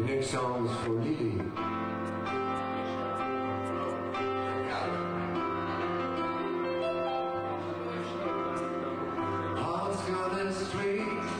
The next song is for Lily. street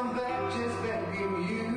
some batches that give you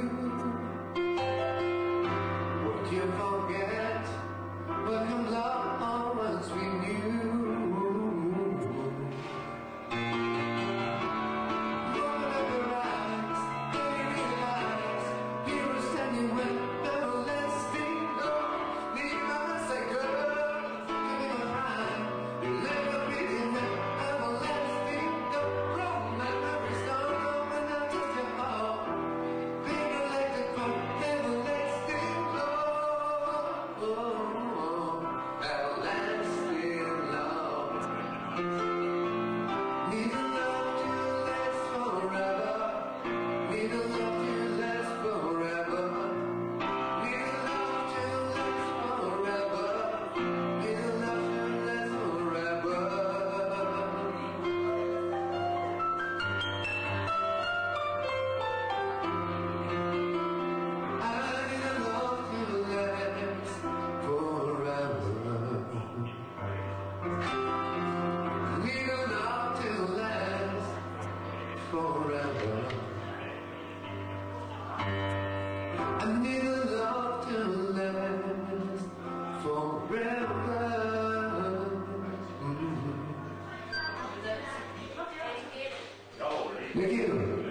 forever I need a love to last forever mm -hmm. Thank you.